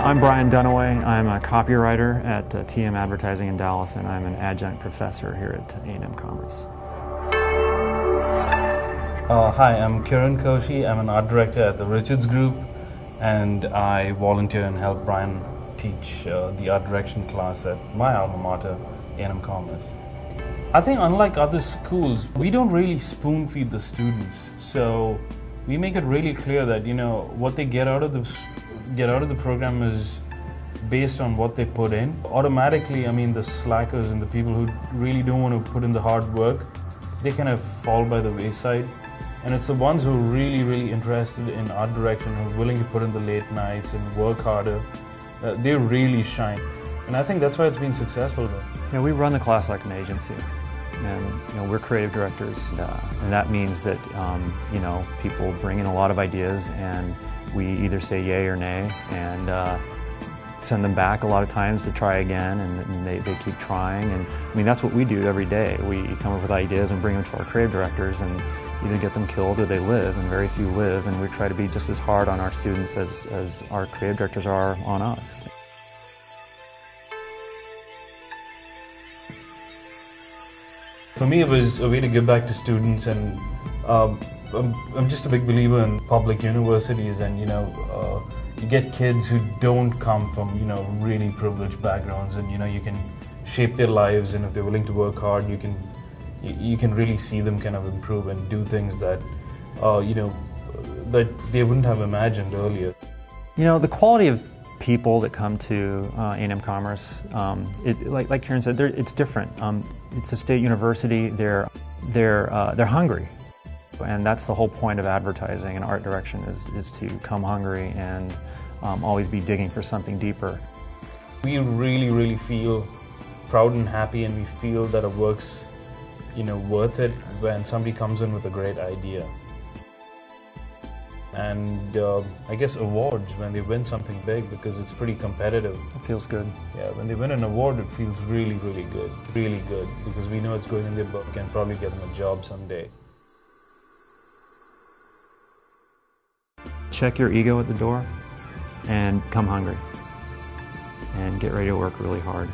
I'm Brian Dunaway. I'm a copywriter at uh, TM Advertising in Dallas, and I'm an adjunct professor here at A&M Commerce. Uh, hi, I'm Kiran Koshy. I'm an art director at the Richards Group, and I volunteer and help Brian teach uh, the art direction class at my alma mater, A&M Commerce. I think unlike other schools, we don't really spoon feed the students. So we make it really clear that you know what they get out of the get out of the program is based on what they put in. Automatically, I mean the slackers and the people who really don't want to put in the hard work, they kind of fall by the wayside. And it's the ones who are really, really interested in art direction, who are willing to put in the late nights and work harder, uh, they really shine. And I think that's why it's been successful. Though. You know, we run the class like an agency, and you know, we're creative directors, uh, and that means that um, you know people bring in a lot of ideas, and we either say yay or nay, and uh, send them back a lot of times to try again, and, and they, they keep trying. And I mean, that's what we do every day. We come up with ideas and bring them to our creative directors, and either get them killed or they live, and very few live. And we try to be just as hard on our students as, as our creative directors are on us. For me, it was a way to give back to students, and um, I'm, I'm, just a big believer in public universities, and you know, uh, you get kids who don't come from you know really privileged backgrounds, and you know you can shape their lives, and if they're willing to work hard, you can you, can really see them kind of improve and do things that, uh, you know, that they wouldn't have imagined earlier. You know, the quality of people that come to uh, A&M Commerce, um, it, like, like Kiran said, it's different. Um, it's a state university. They're they're uh, they're hungry, and that's the whole point of advertising and art direction is is to come hungry and um, always be digging for something deeper. We really, really feel proud and happy, and we feel that our work's you know worth it when somebody comes in with a great idea and uh, I guess awards when they win something big because it's pretty competitive. It feels good. Yeah, when they win an award, it feels really, really good. Really good because we know it's going in their book and probably get them a job someday. Check your ego at the door and come hungry and get ready to work really hard.